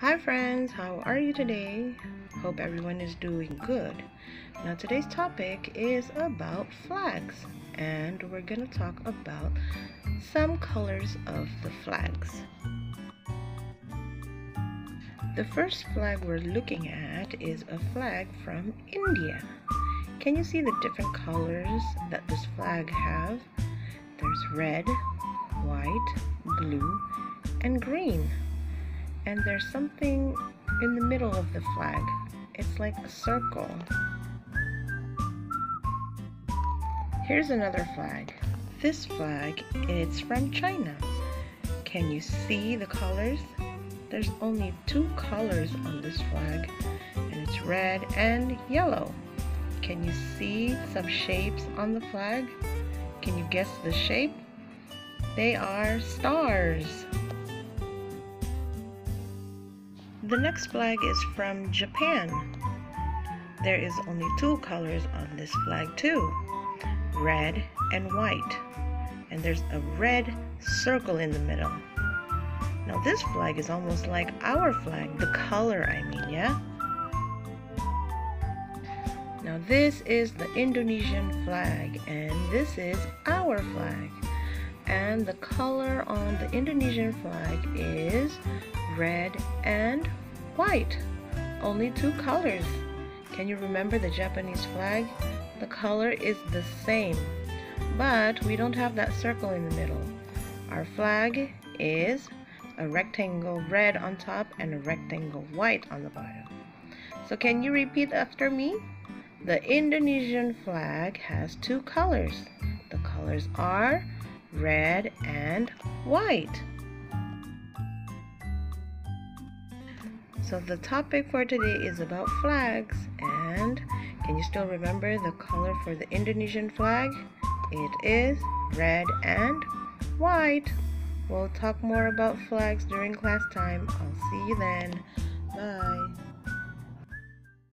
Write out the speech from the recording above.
Hi friends, how are you today? Hope everyone is doing good. Now today's topic is about flags and we're going to talk about some colors of the flags. The first flag we're looking at is a flag from India. Can you see the different colors that this flag have? There's red, white, blue, and green and there's something in the middle of the flag. It's like a circle. Here's another flag. This flag is from China. Can you see the colors? There's only two colors on this flag, and it's red and yellow. Can you see some shapes on the flag? Can you guess the shape? They are stars. The next flag is from Japan. There is only two colors on this flag too, red and white. And there's a red circle in the middle. Now this flag is almost like our flag, the color I mean, yeah? Now this is the Indonesian flag and this is our flag. And the color on the Indonesian flag is red and white. Only two colors. Can you remember the Japanese flag? The color is the same, but we don't have that circle in the middle. Our flag is a rectangle red on top and a rectangle white on the bottom. So can you repeat after me? The Indonesian flag has two colors. The colors are red and white. So the topic for today is about flags and can you still remember the color for the Indonesian flag? It is red and white. We'll talk more about flags during class time. I'll see you then. Bye.